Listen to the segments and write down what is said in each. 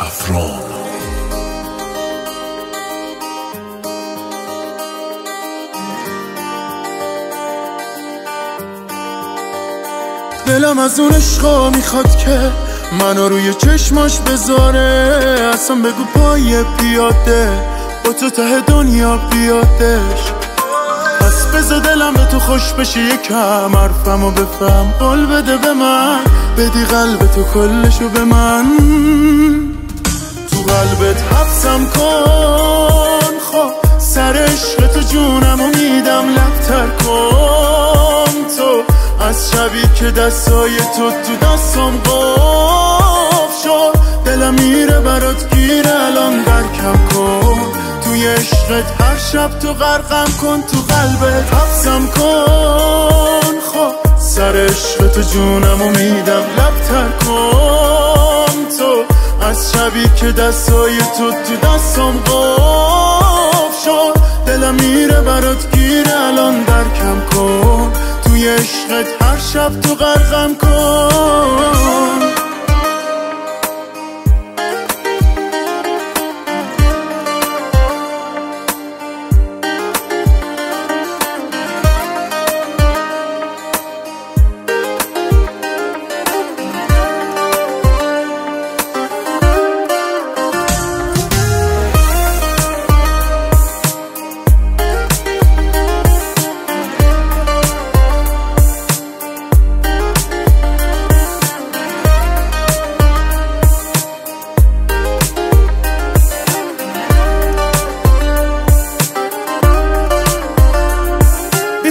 افران دلم از اون عشقا می‌خواد که منو روی چشماش بذاره. اصلا بگو پای پیاده با تو ته دنیا بیادش. پس بذار دلم به تو خوش بشه یکم و بفهم. قول بده به من بدی قلب تو کلشو به من. قلبت حبسم کن. خب سر عشق تو جونم و میدم لبتر کن. تو از شبی که دستای تو تو دستم قاف شد. دلم میره برات گیر الان درکم کن. توی عشقت هر شب تو غرقم کن تو قلبت حبسم کن. خب سر عشق تو جونم و میدم لبتر کن. شبی که دستای تو تو دستم قاف شد. دلم میره برات گیر الان درکم کن. توی عشقت هر شب تو غرقم کن.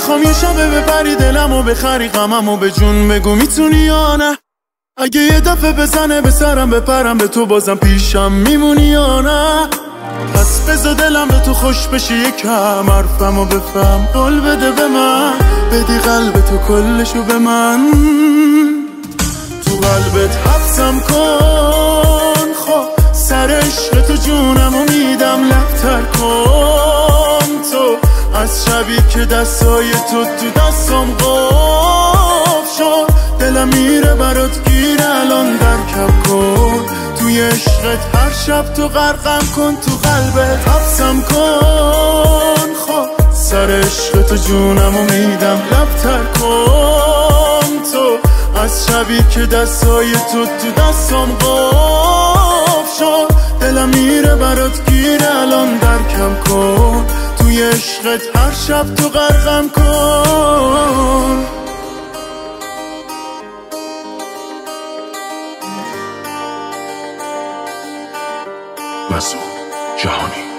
می‌خوام یه شبه ببری دلم و بخری غمم و به جون بگو. می‌تونی یا نه؟ اگه یه دفعه بزنه به سرم بپرم به تو بازم پیشم میمونی یا نه؟ پس بزا دلم به تو خوش بشه یکم حرفم و بفهم. قول بده به من بدی قلب تو کلشو به من. تو قلبت حبسم کن. شبی که دستای تو تو دستم قاف شد. دلم میره برات گیر الان درکم کن. توی عشقت هر شب تو غرقم کن تو قلبت حبسم کن. خب سر عشق تو جونم و میدم لبتر کن. تو از شبی که دستای تو تو دستم قاف شد. دلم میره برات گیر الان درکم کن. توی عشقت هر شب تو غرقم کن. مسعود جهانی.